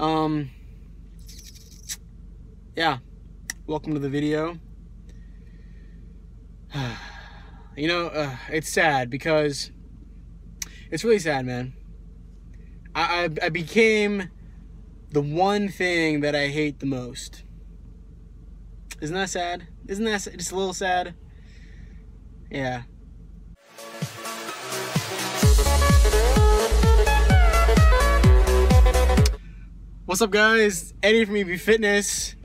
Um, yeah, welcome to the video. you know, uh, it's sad because it's really sad, man. I, I, I became the one thing that I hate the most. Isn't that sad? Isn't that just a little sad? Yeah. What's up guys? Eddie from EB Fitness.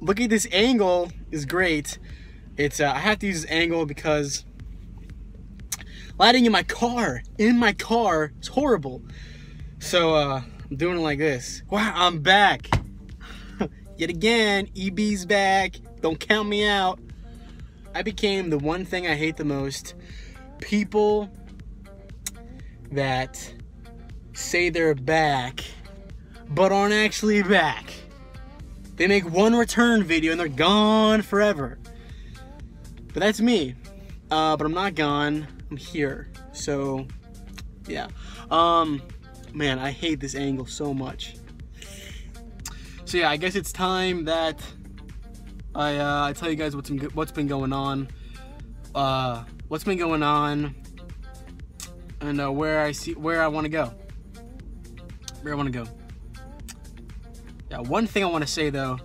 Look at this angle is great. It's uh, I have to use this angle because lighting in my car, in my car, is horrible. So uh, I'm doing it like this. Wow, I'm back. Yet again, EB's back. Don't count me out. I became the one thing I hate the most. People that say they're back but aren't actually back. They make one return video and they're gone forever. But that's me. Uh, but I'm not gone. I'm here. So, yeah. Um, man, I hate this angle so much. So yeah, I guess it's time that I, uh, I tell you guys what's been, what's been going on. Uh, what's been going on and uh, where I see where I want to go. Where I want to go. Yeah, one thing I want to say though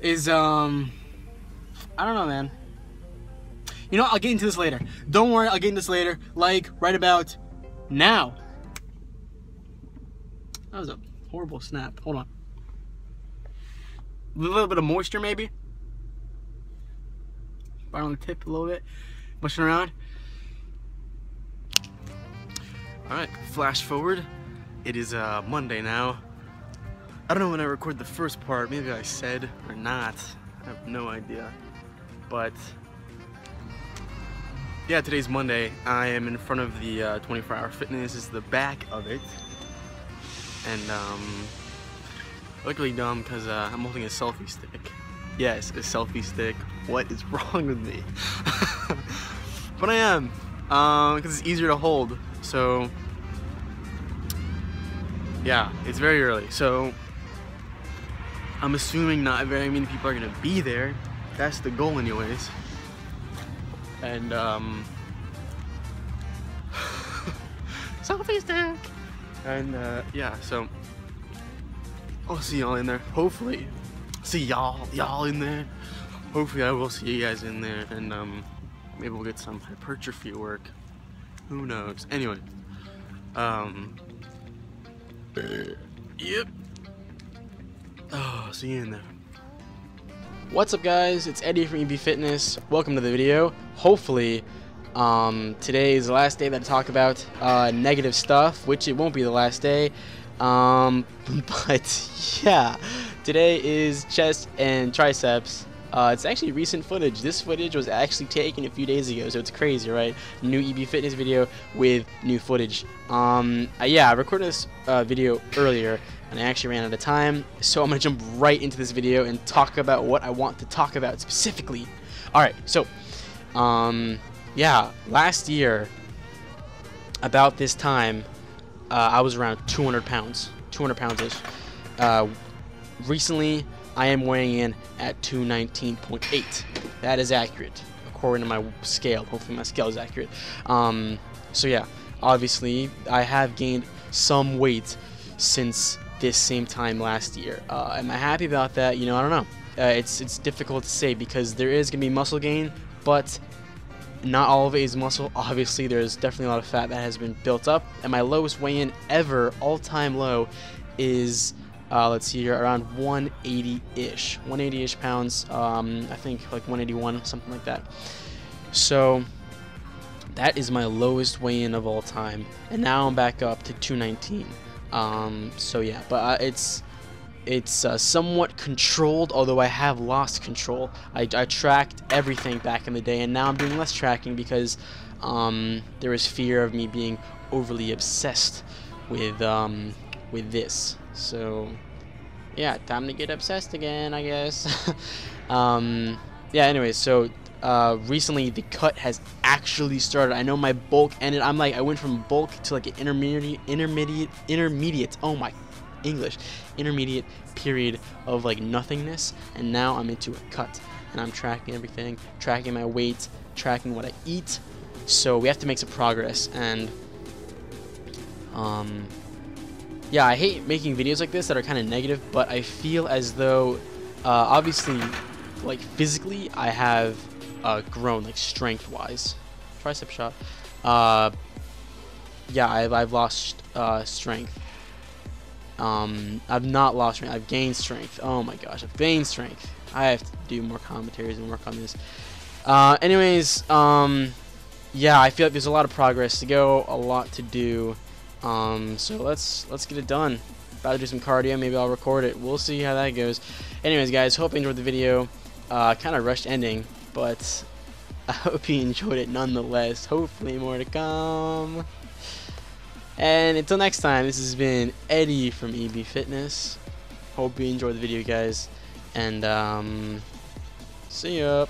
is um I don't know, man. You know, I'll get into this later. Don't worry, I'll get into this later. Like right about now. That was a horrible snap. Hold on. A little bit of moisture maybe. Right on the tip a little bit. Pushing around. Alright, flash forward. It is uh, Monday now. I don't know when I recorded the first part, maybe I said or not. I have no idea. But yeah, today's Monday. I am in front of the uh, 24 Hour Fitness. This is the back of it. And um, really dumb because uh, I'm holding a selfie stick. Yes, a selfie stick. What is wrong with me? but I am, because um, it's easier to hold. So yeah, it's very early. So I'm assuming not very many people are gonna be there. That's the goal anyways. And um selfie stick! And uh yeah, so I'll see y'all in there. Hopefully. See y'all y'all in there. Hopefully I will see you guys in there and um maybe we'll get some hypertrophy work. Who knows? Anyway. Um Yep. Oh, see you in there. What's up guys, it's Eddie from EB Fitness. Welcome to the video. Hopefully, um, today is the last day that I talk about uh, negative stuff, which it won't be the last day. Um, but yeah, today is chest and triceps. Uh, it's actually recent footage. This footage was actually taken a few days ago, so it's crazy, right? New EB Fitness video with new footage. Um, uh, yeah, I recorded this uh, video earlier, and I actually ran out of time, so I'm going to jump right into this video and talk about what I want to talk about specifically. Alright, so, um, yeah, last year, about this time, uh, I was around 200 pounds, 200 pounds-ish. Uh, recently, I am weighing in at 219.8. That is accurate, according to my scale. Hopefully my scale is accurate. Um, so yeah, obviously, I have gained some weight since this same time last year. Uh, am I happy about that? You know, I don't know. Uh, it's it's difficult to say because there is gonna be muscle gain, but not all of it is muscle. Obviously, there's definitely a lot of fat that has been built up. And my lowest weigh-in ever, all-time low, is uh, let's see here, around 180-ish, 180-ish pounds. Um, I think like 181, something like that. So that is my lowest weigh-in of all time, and now I'm back up to 219. Um, so yeah, but uh, it's it's uh, somewhat controlled, although I have lost control. I, I, tracked everything back in the day, and now I'm doing less tracking because um, there is fear of me being overly obsessed with um, with this. So yeah, time to get obsessed again, I guess. um, yeah. Anyway, so uh, recently the cut has actually started. I know my bulk ended. I'm like I went from bulk to like an intermediate, intermediate, intermediate. Oh my English intermediate period of like nothingness, and now I'm into a cut, and I'm tracking everything, tracking my weight, tracking what I eat. So we have to make some progress, and um, yeah, I hate making videos like this that are kind of negative, but I feel as though, uh, obviously, like physically, I have uh, grown like strength-wise. Tricep shot. Uh, yeah, I've, I've lost uh, strength. Um, I've not lost strength. I've gained strength. Oh my gosh, I've gained strength. I have to do more commentaries and work on this. Uh, anyways, um, yeah, I feel like there's a lot of progress to go, a lot to do. Um, so let's let's get it done. About to do some cardio. Maybe I'll record it. We'll see how that goes. Anyways, guys, hope you enjoyed the video. Uh, kind of rushed ending, but I hope you enjoyed it nonetheless. Hopefully more to come. And until next time, this has been Eddie from EB Fitness. Hope you enjoyed the video, guys. And um, see ya.